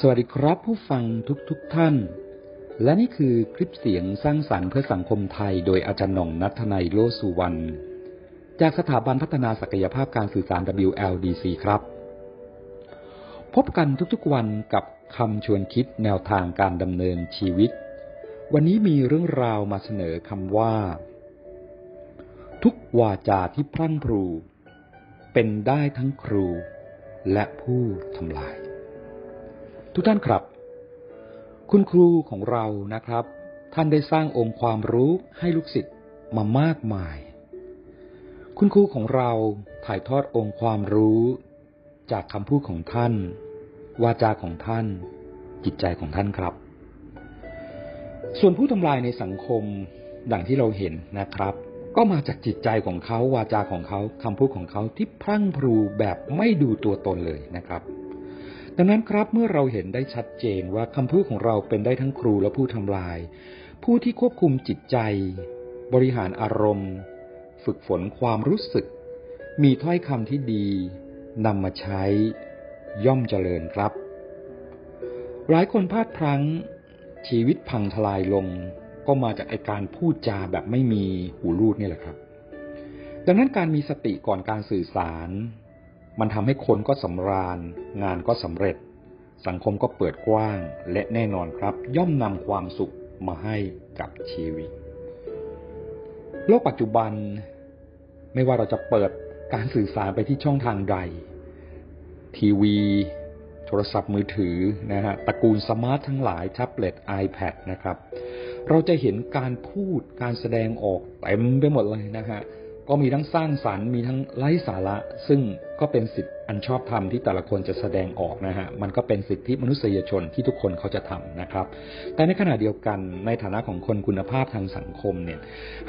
สวัสดีครับผู้ฟังทุกๆทท่าน และนี่คือคลิปเสียงสร้างสรรค์เพื่อสังคมไทย โดยอาจารย์หน่องนัทนายโลสุวรรณจากสถาบันพัฒนาศักยภาพการสื่อสาร WLDC ครับ พบกันทุกๆวันกับคำชวนคิดแนวทางการดำเนินชีวิต วันนี้มีเรื่องราวมาเสนอคำว่า ทุกวาจาที่พรั่งพรู เป็นได้ทั้งครูและผู้ทำลาย ทุกท่านครับ คุณครูของเรานะครับ ท่านได้สร้างองค์ความรู้ให้ลูกศิษย์มามากมาย คุณครูของเราถ่ายทอดองค์ความรู้ จากคำพูดของท่าน วาจาของท่าน จิตใจของท่านครับ ส่วนผู้ทำลายในสังคมดังที่เราเห็นนะครับ ก็มาจากจิตใจของเขาวาจาของเขาคำพูดของเขาที่พรั่งพรูแบบไม่ดูตัวตนเลยนะครับ ดังนั้นครับเมื่อเราเห็นได้ชัดเจนว่าคำพูดของเราเป็นได้ทั้งครูและผู้ทำลาย ผู้ที่ควบคุมจิตใจ บริหารอารมณ์ ฝึกฝนความรู้สึก มีถ้อยคำที่ดีนำมาใช้ ย่อมเจริญครับ หลายคนพลาดพลั้ง ชีวิตพังทลายลง ก็มาจากไอการพูดจาแบบไม่มีหูรูดนี่แหละครับ ดังนั้นการมีสติก่อนการสื่อสาร มันทำให้คนก็สำราญ งานก็สำเร็จ สังคมก็เปิดกว้าง และแน่นอนครับ ย่อมนำความสุขมาให้กับชีวิต โลกปัจจุบัน ไม่ว่าเราจะเปิดการสื่อสารไปที่ช่องทางใด ทีวี โทรศัพท์มือถือนะฮะตระกูลสมาร์ททั้งหลายแท็บเล็ต iPad นะครับ เราจะเห็นการพูดการแสดงออกเต็มไปหมดเลยนะฮะ ก็มีทั้งสร้างสรรค์มีทั้งไร้สาระ ซึ่งก็เป็นสิทธิอันชอบธรรมที่แต่ละคนจะแสดงออกนะฮะมันก็เป็นสิทธิมนุษยชนที่ทุกคนเขาจะทำนะครับ แต่ในขณะเดียวกันในฐานะของคนคุณภาพทางสังคมเนี่ย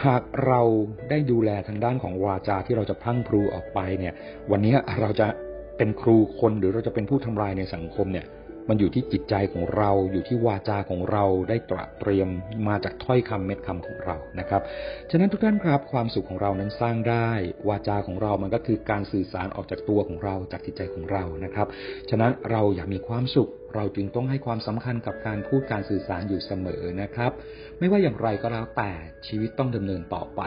หากเราได้ดูแลทางด้านของวาจาที่เราจะพังพรูออกไปเนี่ยวันนี้เราจะเป็นครูคนหรือเราจะเป็นผู้ทำลายในสังคมเนี่ย มันอยู่ที่จิตใจของเราอยู่ที่วาจาของเราได้ตระเตรียมมาจากถ้อยคำเม็ดคำของเรานะครับ ฉะนั้นทุกท่านครับความสุขของเรานั้นสร้างได้ วาจาของเรามันก็คือการสื่อสารออกจากตัวของเราจากจิตใจของเรานะครับ ฉะนั้นเราอยากมีความสุข เราจึงต้องให้ความสำคัญกับการพูดการสื่อสารอยู่เสมอนะครับ ไม่ว่าอย่างไรก็แล้วแต่ชีวิตต้องดำเนินต่อไป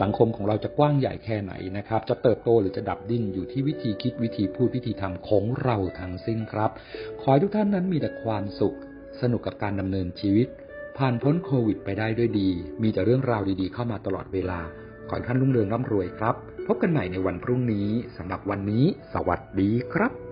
สังคมของเราจะกว้างใหญ่แค่ไหนนะครับ จะเติบโตหรือจะดับดิ้นอยู่ที่วิธีคิดวิธีพูดวิธีทำของเราทั้งสิ้นครับ ขอให้ทุกท่านนั้นมีแต่ความสุข สนุกกับการดำเนินชีวิต ผ่านพ้นโควิด ไปได้ด้วยดี มีแต่เรื่องราวดีๆ เข้ามาตลอดเวลาขอให้ท่านรุ่งเรืองร่ำรวยครับ พบกันใหม่ในวันพรุ่งนี้สำหรับวันนี้ สวัสดีครับ